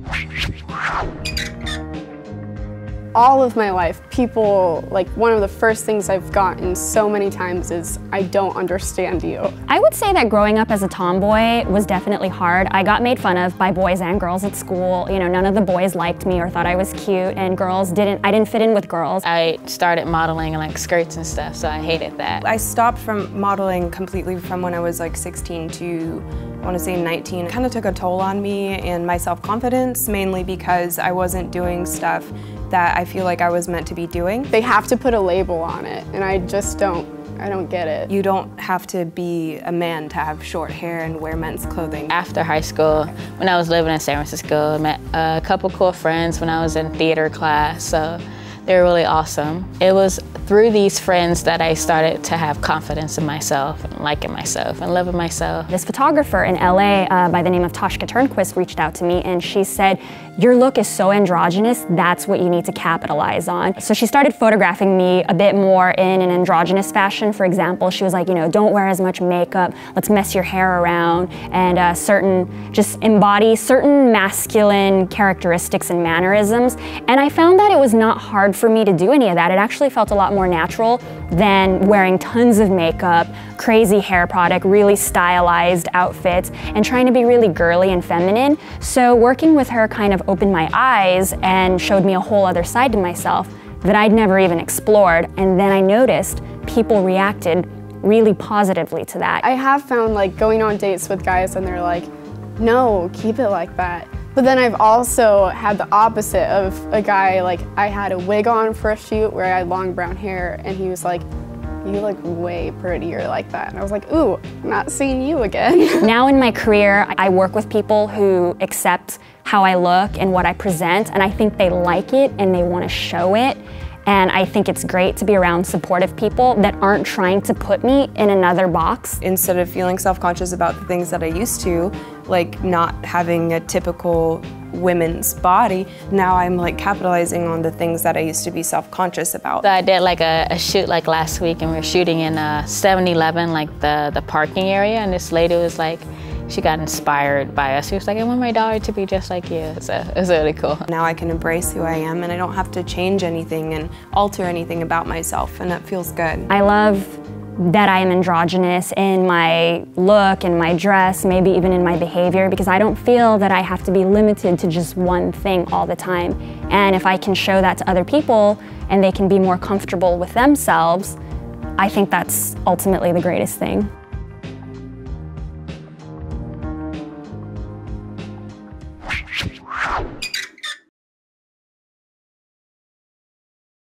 Thank you all of my life, people, like one of the first things I've gotten so many times is, I don't understand you. I would say that growing up as a tomboy was definitely hard. I got made fun of by boys and girls at school. You know, none of the boys liked me or thought I was cute and girls didn't, I didn't fit in with girls. I started modeling like skirts and stuff, so I hated that. I stopped from modeling completely from when I was like 16 to I want to say 19. Kind of took a toll on me and my self-confidence, mainly because I wasn't doing stuff that I feel like I was meant to be doing. They have to put a label on it, and I just don't, I don't get it. You don't have to be a man to have short hair and wear men's clothing. After high school, when I was living in San Francisco, I met a couple cool friends when I was in theater class, so they were really awesome. It was through these friends that I started to have confidence in myself and liking myself and loving myself. This photographer in LA uh, by the name of Toshka Turnquist reached out to me and she said, your look is so androgynous, that's what you need to capitalize on. So she started photographing me a bit more in an androgynous fashion. For example, she was like, you know, don't wear as much makeup, let's mess your hair around, and uh, certain, just embody certain masculine characteristics and mannerisms. And I found that it was not hard for me to do any of that. It actually felt a lot more natural than wearing tons of makeup, crazy hair product, really stylized outfits, and trying to be really girly and feminine. So working with her kind of opened my eyes and showed me a whole other side to myself that I'd never even explored. And then I noticed people reacted really positively to that. I have found like going on dates with guys and they're like, no, keep it like that. But then I've also had the opposite of a guy, like I had a wig on for a shoot where I had long brown hair and he was like, you look way prettier like that. And I was like, ooh, not seeing you again. now in my career, I work with people who accept how I look and what I present, and I think they like it and they want to show it. And I think it's great to be around supportive people that aren't trying to put me in another box. Instead of feeling self-conscious about the things that I used to, like not having a typical women's body, now I'm like capitalizing on the things that I used to be self-conscious about. So I did like a, a, shoot like last week and we were shooting in uh, a 7-Eleven, like the, the parking area, and this lady was like, she got inspired by us. She was like, I want my daughter to be just like you. So it was really cool. Now I can embrace who I am and I don't have to change anything and alter anything about myself and that feels good. I love that I am androgynous in my look, in my dress, maybe even in my behavior, because I don't feel that I have to be limited to just one thing all the time. And if I can show that to other people and they can be more comfortable with themselves, I think that's ultimately the greatest thing.